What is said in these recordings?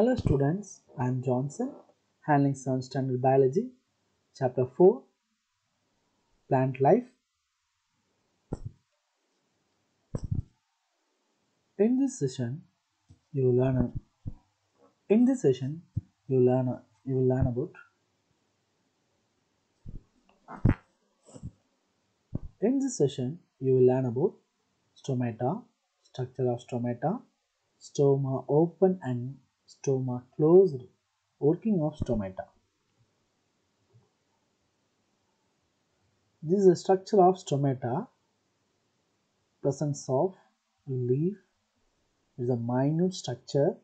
Hello students, I am Johnson, handling 7th standard biology, chapter 4, plant life. In this session, you will learn in this session you will learn you will learn about in this session you will learn about stomata, structure of stomata, stoma open and stoma closed, working of stomata. This is the structure of stomata, presence of leaf, it is a minute structure,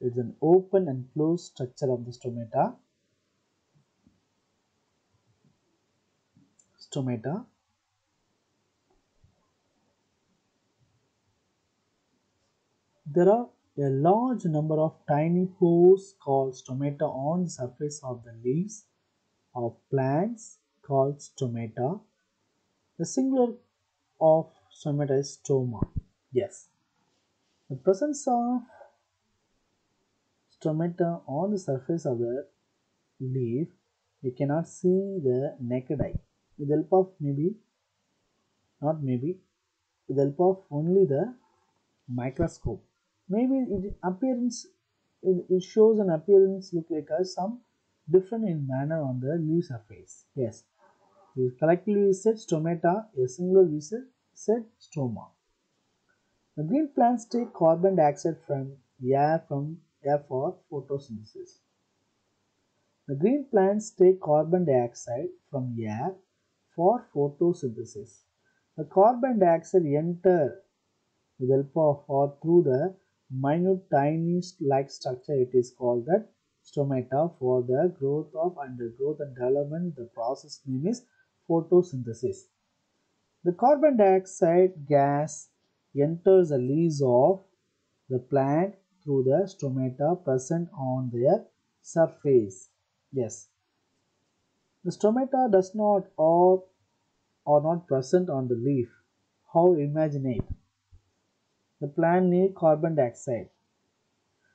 it is an open and closed structure of the stomata. Stomata. There are a large number of tiny pores called stomata on the surface of the leaves of plants called stomata. The singular of stomata is stoma. Yes. The presence of stomata on the surface of the leaf, we cannot see the naked eye. With the help of maybe, not maybe, with the help of only the microscope. Maybe it appearance, it, it shows an appearance look like a some different in manner on the leaf surface. Yes. We collectively said stomata, a singular we said, said stoma. The green plants take carbon dioxide from air from air for photosynthesis. The green plants take carbon dioxide from air for photosynthesis. The carbon dioxide enter with help of or through the minute tiny like structure it is called that stomata for the growth of undergrowth and development the process name is photosynthesis. The carbon dioxide gas enters the leaves of the plant through the stomata present on their surface. Yes. The stomata does not or are not present on the leaf. How imagine it? The plant need carbon dioxide.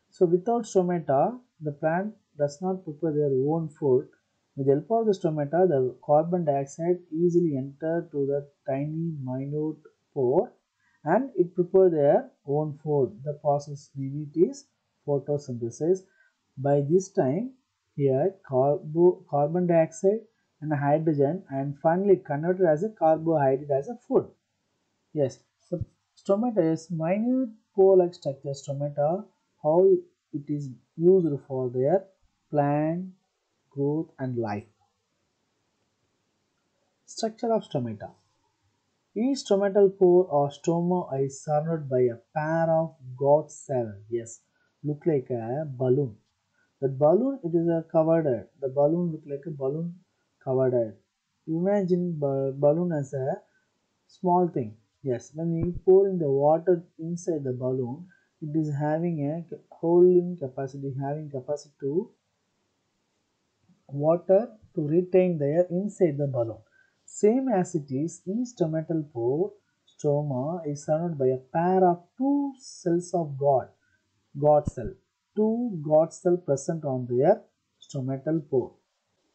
So without stomata, the plant does not prepare their own food. With the help of the stomata, the carbon dioxide easily enter to the tiny minute pore and it prepare their own food. The process name it is photosynthesis. By this time, here carbo, carbon dioxide and hydrogen and finally converted as a carbohydrate as a food. Yes, stomata is minute pore-like structure. Stomata, how it is used for their plant growth and life. Structure of stomata. Each stomatal pore or stoma is surrounded by a pair of guard cells. Yes, look like a balloon. That balloon it is a covered. The balloon look like a balloon covered. Imagine balloon as a small thing. Yes, when we pour in the water inside the balloon, it is having a holding capacity, having capacity to water to retain there inside the balloon. Same as it is, each stomatal pore stoma is surrounded by a pair of two cells of guard, guard cell, two guard cell present on their stomatal pore.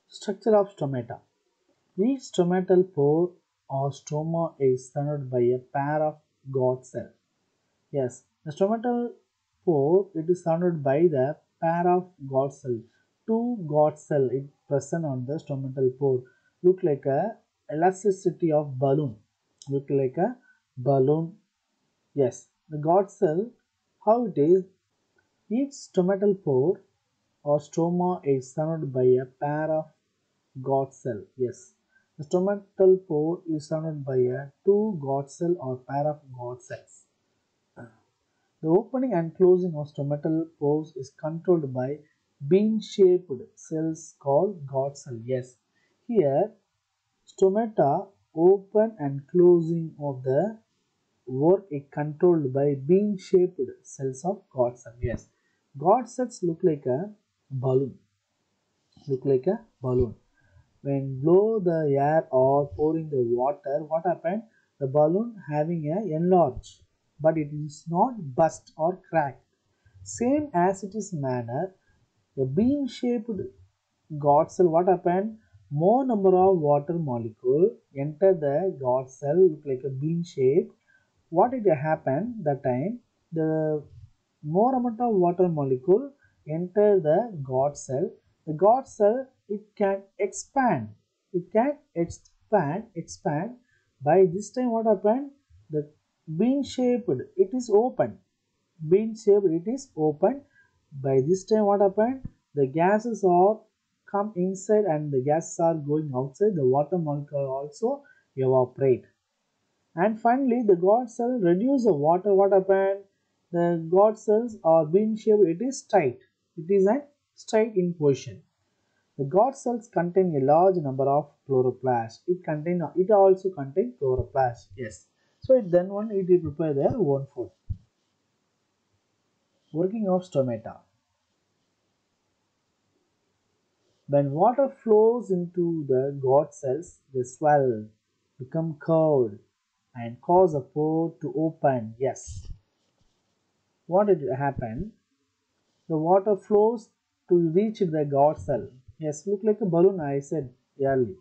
Structure of stomata. Each stomatal pore or stoma is surrounded by a pair of guard cell. Yes, the stomatal pore it is surrounded by the pair of guard cell. Two guard cell is present on the stomatal pore. Look like a elasticity of balloon. Look like a balloon. Yes, the guard cell. How it is? Each stomatal pore or stoma is surrounded by a pair of guard cell. Yes, the stomatal pore is surrounded by a two guard cell or pair of guard cells. The opening and closing of stomatal pores is controlled by bean-shaped cells called guard cell. Yes, here stomata open and closing of the work is controlled by bean-shaped cells of guard cell. Yes, Guard cells look like a balloon. Look like a balloon. When blow the air or pouring the water, what happened? The balloon having a enlarged, but it is not burst or cracked. Same as it is manner, a bean-shaped guard cell, what happened? More number of water molecule enter the guard cell, look like a bean shape. What did happen that time? The more amount of water molecule enter the guard cell. The guard cell, it can expand. It can expand, expand. By this time, what happened? The bean shaped, it is open. Bean shaped, it is open. By this time, what happened? The gases are come inside and the gases are going outside. The water molecule also evaporate. And finally, the guard cell reduce the water. What happened? The guard cells are bean shaped. It is tight It is a straight in position. The guard cells contain a large number of chloroplasts. It contain it also contain chloroplasts. Yes. So it then one it will prepare their own food. Working of stomata. When water flows into the guard cells, they swell, become curved, and cause a pore to open. Yes. What did happen? The water flows to reach the guard cell. Yes, look like a balloon I said earlier.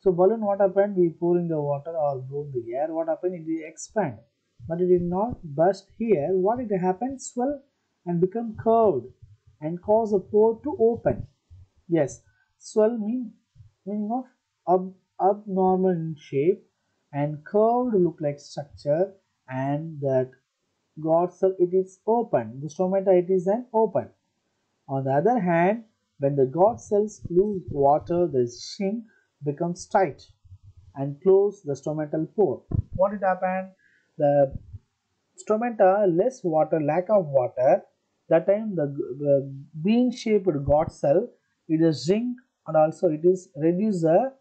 So balloon what happened? We pour in the water or blow the air. What happened? It will expand. But it did not burst here. What it happen? Swell and become curved and cause a pore to open. Yes, swell mean meaning of ab, abnormal in shape and curved look like structure and that guard cell it is open. The stomata it is an open. On the other hand, when the guard cells lose water, the shrink becomes tight and close the stomatal pore. What did happen? The stomata less water, lack of water. That time the, the bean shaped guard cell it is shrink and also it is reduce the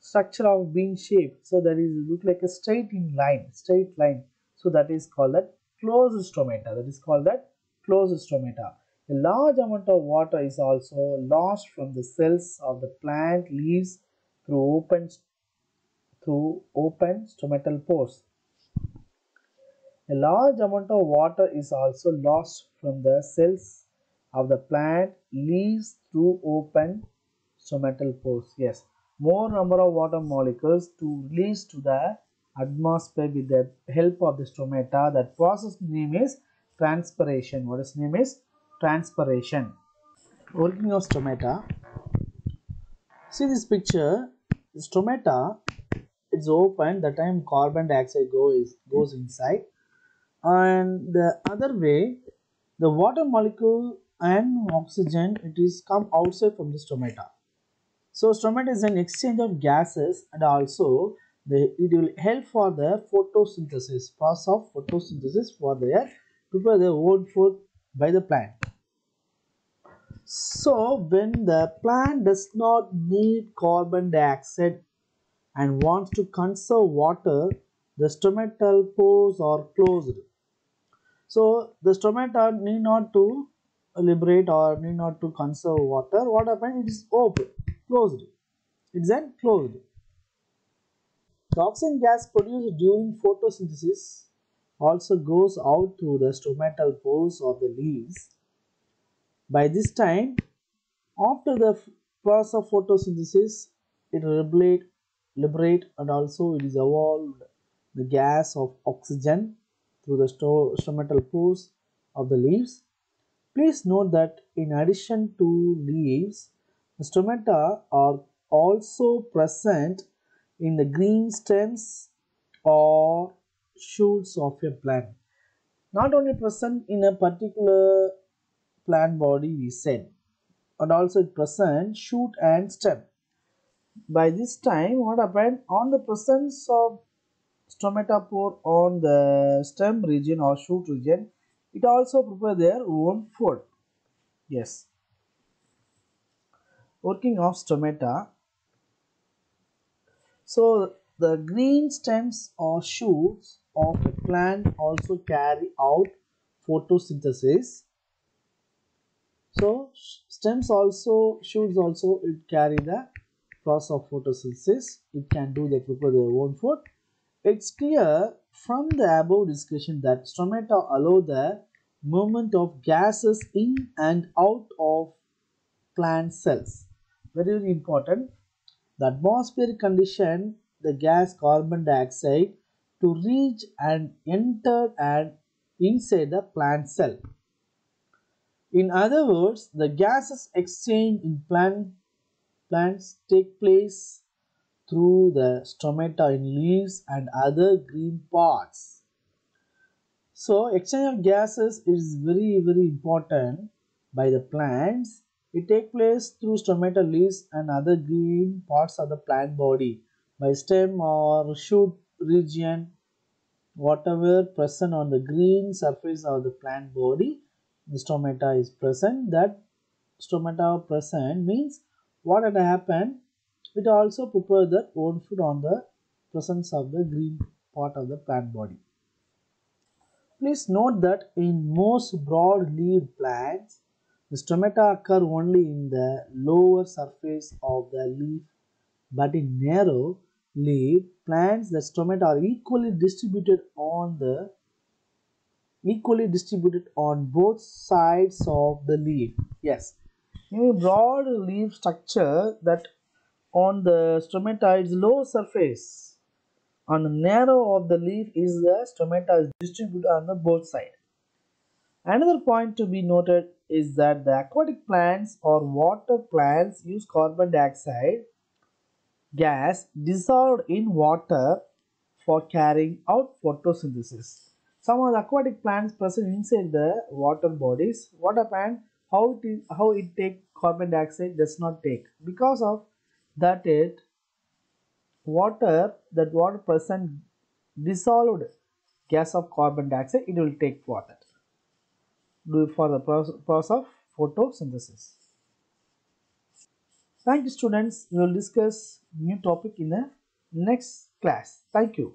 structure of bean shape. So that is look like a straight in line, straight line. So that is called that closed stomata. That is called that closed stomata. A large amount of water is also lost from the cells of the plant leaves through open through open stomatal pores. A large amount of water is also lost from the cells of the plant leaves through open stomatal pores. Yes, more number of water molecules to release to the atmosphere with the help of the stomata. That process name is transpiration. What is name is transpiration. Working of stomata. See this picture. Stomata it's open. The time carbon dioxide goes goes inside, and the other way, the water molecule and oxygen it is come outside from the stomata. So stomata is an exchange of gases and also the, it will help for the photosynthesis, process of photosynthesis for their prepare their own food by the plant. So when the plant does not need carbon dioxide and wants to conserve water, the stomatal pores are closed. So the stomata need not to liberate or need not to conserve water. What happens? It is open, closed. It's then closed. The oxygen gas produced during photosynthesis also goes out through the stomatal pores of the leaves. By this time, after the process of photosynthesis, it liberate, liberate and also it is evolved the gas of oxygen through the stomatal pores of the leaves. Please note that in addition to leaves, the stomata are also present in the green stems or shoots of a plant. Not only present in a particular plant body we said and also it present shoot and stem. By this time what happened on the presence of stomata pore on the stem region or shoot region it also prepare their own food. Yes. Working of stomata. So the green stems or shoots of a plant also carry out photosynthesis. So stems also shoots also it carry the process of photosynthesis. It can do the prepare their own food. It's clear from the above discussion that stomata allow the movement of gases in and out of plant cells. Very, very important. The atmospheric condition the gas carbon dioxide to reach and enter and inside the plant cell. In other words, the gases exchange in plant plants take place through the stomata in leaves and other green parts. So exchange of gases is very very important by the plants. It takes place through stomata leaves and other green parts of the plant body by stem or shoot region whatever present on the green surface of the plant body stomata is present. That stomata present means what had happened it also prepare their own food on the presence of the green part of the plant body. Please note that in most broad-leaved plants the stomata occur only in the lower surface of the leaf but in narrow leaf plants the stomata are equally distributed on the equally distributed on both sides of the leaf. Yes. In a broad leaf structure that on the stomata is low surface on the narrow of the leaf is the stomata is distributed on the both side. Another point to be noted is that the aquatic plants or water plants use carbon dioxide gas dissolved in water for carrying out photosynthesis. Some of the aquatic plants present inside the water bodies, what happened? How it, is, how it take carbon dioxide does not take because of that it water that water present dissolved gas of carbon dioxide it will take water. do for the process of photosynthesis. Thank you students. We will discuss new topic in the next class. Thank you.